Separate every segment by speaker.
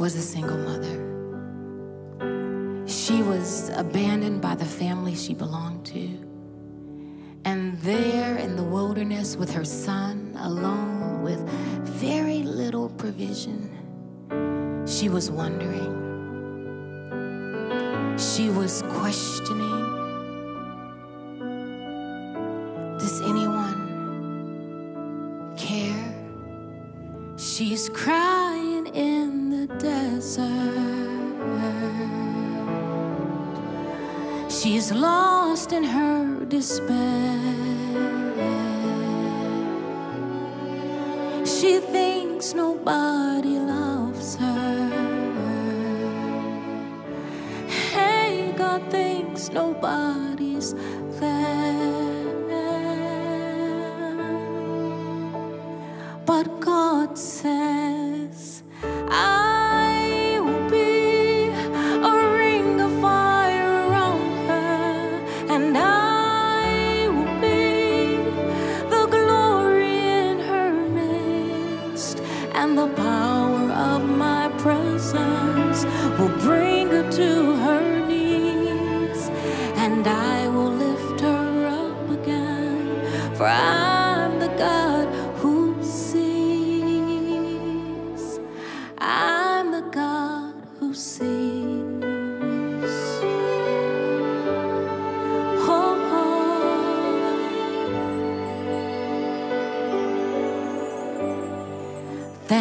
Speaker 1: Was a single mother. She was abandoned by the family she belonged to. And there in the wilderness with her son, alone with very little provision, she was wondering. She was questioning Does anyone care? She's crying She's lost in her despair. She thinks nobody loves her. Hey, God thinks nobody's there. But God says,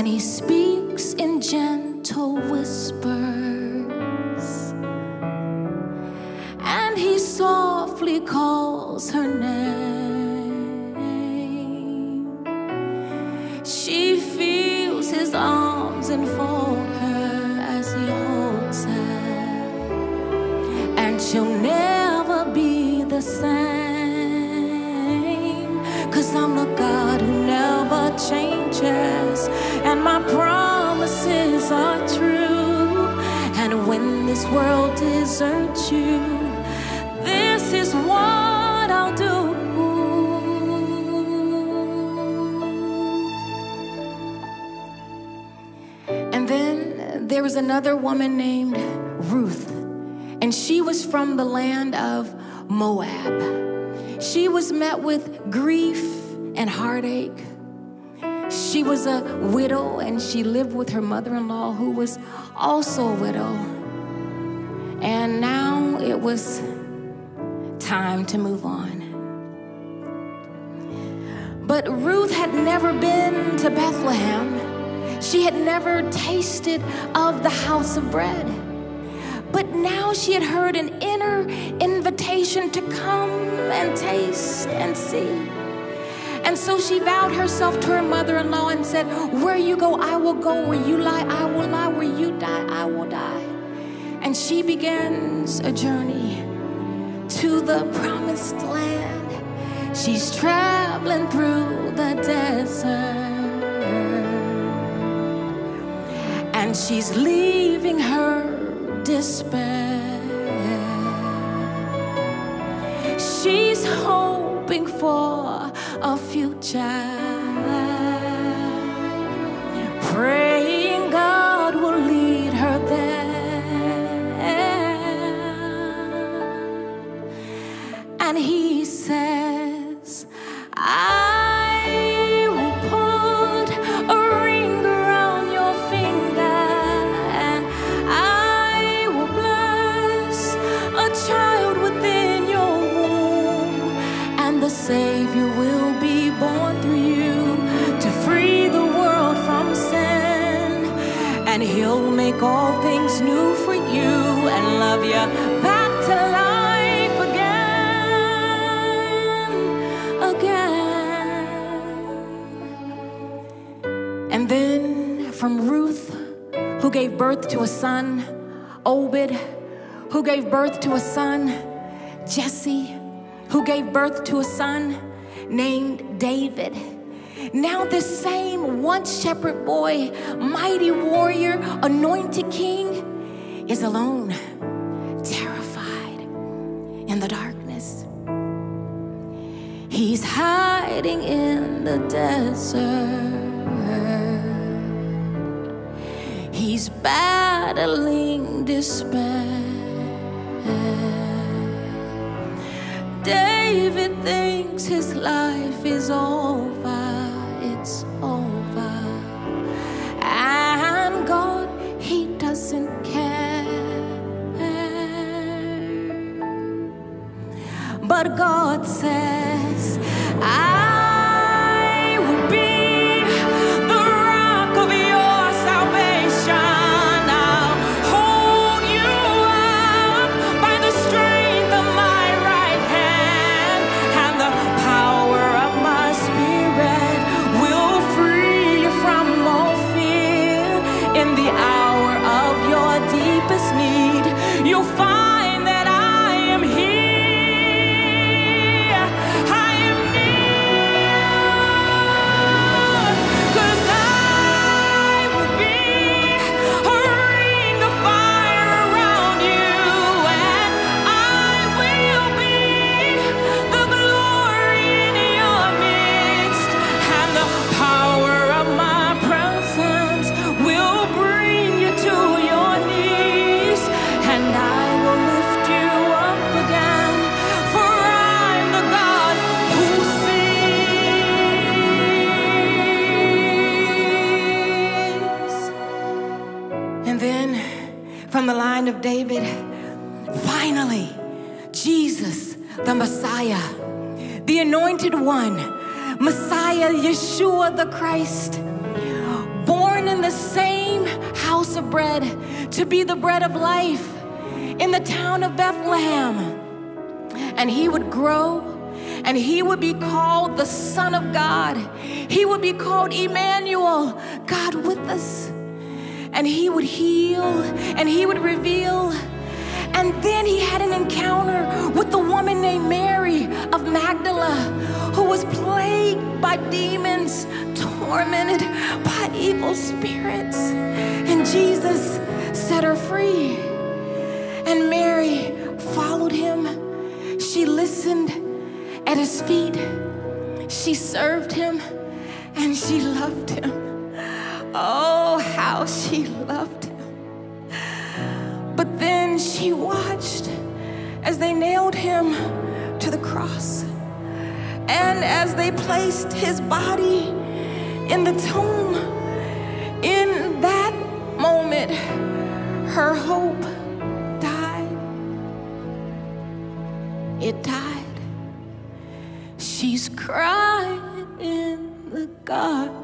Speaker 1: he speaks in gentle whispers, and he softly calls her name. She feels his arms enfold her as he holds her, and she'll never be the same. Cause I'm the God who never changes, and my promises are true. And when this world deserts you, this is what I'll do. And then there was another woman named Ruth, and she was from the land of Moab. She was met with grief and heartache. She was a widow, and she lived with her mother in law, who was also a widow. And now it was time to move on. But Ruth had never been to Bethlehem. She had never tasted of the house of bread. But now she had heard an inner invitation to come and taste and see. And so she vowed herself to her mother in law and said, Where you go, I will go. Where you lie, I will lie. Where you die, I will die. And she begins a journey to the promised land. She's traveling through the desert. And she's leaving her despair. She's hoping for a future. Praying gave birth to a son, Obed, who gave birth to a son, Jesse, who gave birth to a son named David. Now, this same once shepherd boy, mighty warrior, anointed king, is alone, terrified in the darkness. He's hiding in the desert. He's battling despair. David thinks his life is over, it's over. And God, he doesn't care. But God says, from the line of David, finally, Jesus, the Messiah, the anointed one, Messiah, Yeshua the Christ, born in the same house of bread to be the bread of life in the town of Bethlehem. And he would grow and he would be called the Son of God. He would be called Emmanuel, God with us. And he would heal and he would reveal. And then he had an encounter with the woman named Mary of Magdala, who was plagued by demons, tormented by evil spirits. And Jesus set her free. And Mary followed him. She listened at his feet. She served him and she loved him. Oh, how she loved him. But then she watched as they nailed him to the cross. And as they placed his body in the tomb, in that moment, her hope died. It died. She's crying in the garden.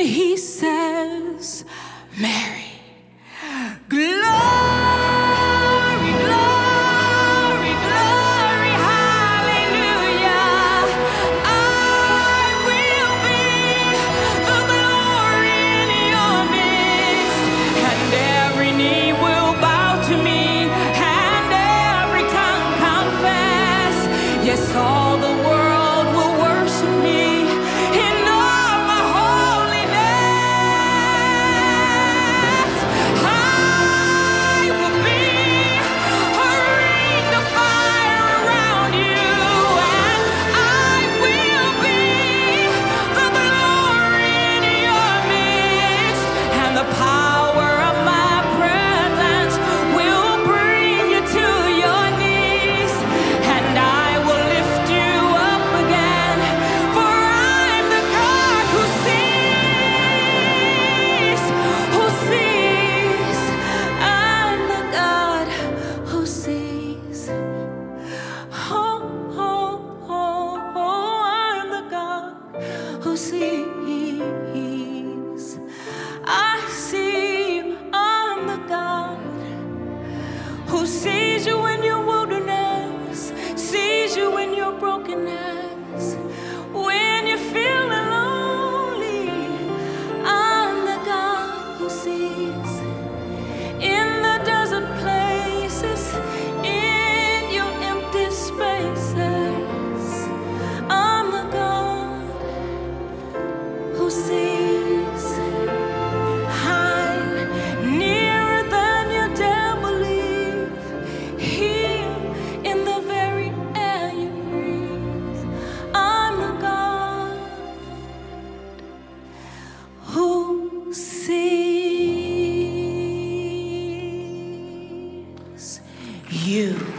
Speaker 1: He who sees you in your wilderness, sees you in your brokenness. You.